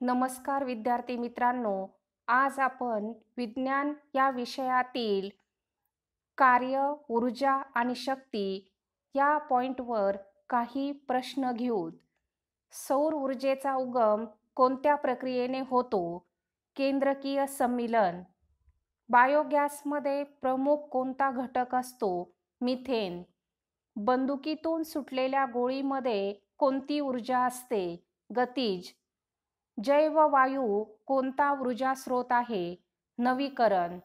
नमस्कार विद्यार्थी मित्रांनो आज आपण विज्ञान या विषयातील कार्य ऊर्जा आणि शक्ती या पॉइंटवर काही प्रश्न घेऊ सौर ऊर्जेचा उगम कोणत्या प्रक्रियेने होतो? केंद्रकीय संमिलन. बायोगॅसमध्ये प्रमुख कोणता घटक असतो? मिथेन. बंदुकीतून सुटलेल्या गोळीमध्ये कोणती ऊर्जा असते? गतीज. जैव वायू कोणता ऊर्जा स्रोत आहे? नवीकरण.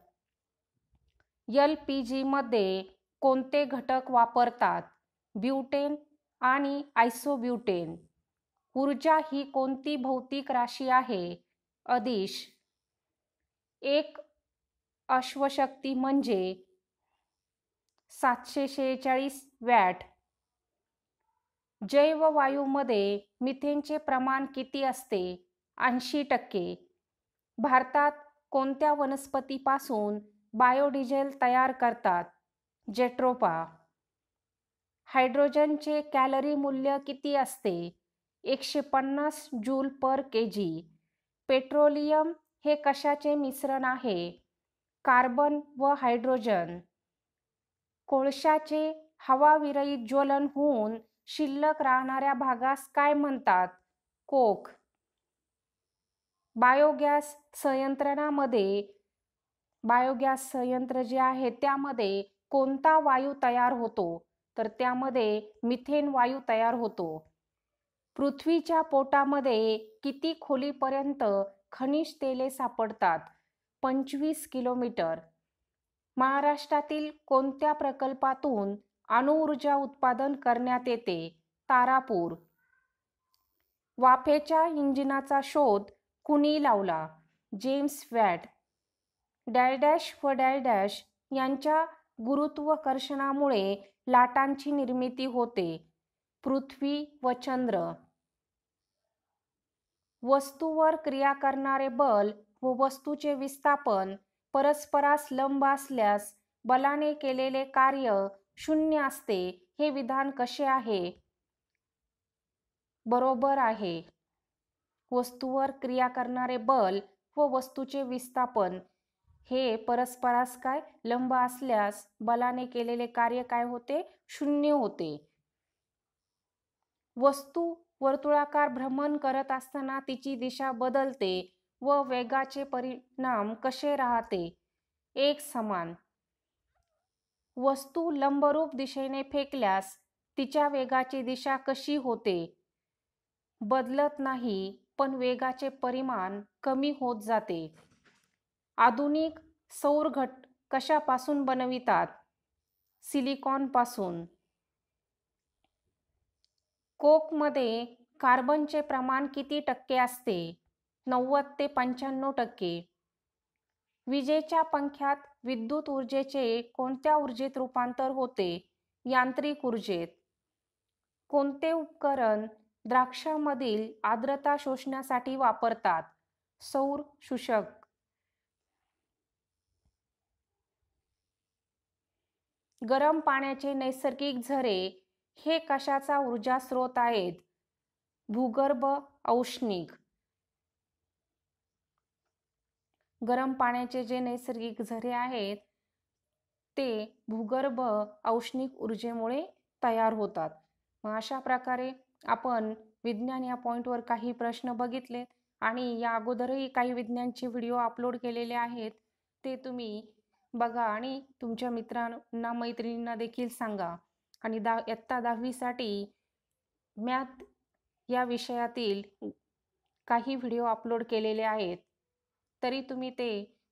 एल पी जीमध्ये कोणते घटक वापरतात? ब्युटेन आणि आयसोब्युटेन. ऊर्जा ही कोणती भौतिक राशी आहे? अदिश. एक अश्वशक्ती म्हणजे सातशे शेहेचाळीस वॅट जैववायूमध्ये मिथेनचे प्रमाण किती असते? ऐंशी टक्के. भारतात कोणत्या वनस्पतीपासून बायोडिझेल तयार करतात? जेट्रोपा. हायड्रोजनचे कॅलरी मूल्य किती असते? एकशे पन्नास जूल पर के जी पेट्रोलियम हे कशाचे मिश्रण आहे? कार्बन व हायड्रोजन. कोळशाचे हवाविरहित ज्वलन होऊन शिल्लक राहणाऱ्या भागास काय म्हणतात? कोक. बायोगॅस संयंत्रणामध्ये बायोगॅस संयंत्र जे आहे त्यामध्ये कोणता वायू तयार होतो? तर त्यामध्ये मिथेन वायू तयार होतो. पृथ्वीच्या पोटामध्ये किती खोलीपर्यंत खनिज तेले सापडतात? पंचवीस किलोमीटर. महाराष्ट्रातील कोणत्या प्रकल्पातून अणुऊर्जा उत्पादन करण्यात येते? तारापूर. वाफेच्या इंजिनाचा शोध कुणी लावला? James watt. डॅडॅश व डॅडॅश यांच्या गुरुत्वाकर्षणामुळे लाटांची निर्मिती होते. पृथ्वी व चंद्र. वस्तूवर क्रिया करणारे बल व वस्तूचे विस्थापन परस्परास लंब असल्यास बलाने केलेले कार्य शून्य असते हे विधान कसे आहे? बरोबर आहे. वस्तूवर क्रिया करणारे बल व वस्तूचे विस्थापन. हे परस्परास काय? लंब असल्यास बलाने केलेले कार्य काय होते? शून्य होते. वस्तू वर्तुळाकार भ्रमण करत असताना तिची दिशा बदलते व वेगाचे परिणाम कसे राहते? एक समान. वस्तू लंबरूप दिशेने फेकल्यास तिच्या वेगाची दिशा कशी होते? बदलत नाही. पण वेगाचे परिमाण कमी होत जाते. आधुनिक सौर घट कशापासून बनवितात? सिलिकॉनपासून कोकमध्ये कार्बनचे प्रमाण किती टक्के असते? नव्वद ते पंच्याण्णव टक्के. विजेच्या पंख्यात विद्युत ऊर्जेचे कोणत्या ऊर्जेत रूपांतर होते? यांत्रिक ऊर्जेत. कोणते उपकरण द्राक्षामधील आर्द्रता शोषण्यासाठी वापरतात. सौर शोषक. गरम पाण्याचे नैसर्गिक झरे हे कशाचा ऊर्जा स्रोत आहेत? भूगर्भ औष्णिक. गरम पाण्याचे जे नैसर्गिक झरे आहेत ते भूगर्भ औष्णिक ऊर्जेमुळे तयार होतात. मग अशा प्रकारे आपण विज्ञान या पॉईंटवर काही प्रश्न बघितले आणि या अगोदरही काही विज्ञानचे व्हिडिओ अपलोड केलेले आहेत ते तुम्ही बघा आणि तुमच्या मित्रांना मैत्रिणींना देखील सांगा. आणि दा इयत्ता दहावीसाठी मॅथ या विषयातील काही व्हिडिओ अपलोड केलेले आहेत तरी तुम्ही ते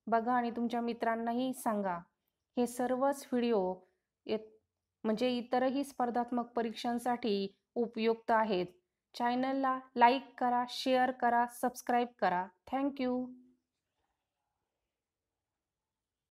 बघा आणि तुमच्या मित्रांनाही सांगा. हे सर्वच व्हिडिओ म्हणजे इतरही स्पर्धात्मक परीक्षांसाठी उपयुक्त आहेत. चॅनलला लाईक करा शेअर करा सबस्क्राईब करा. थँक्यू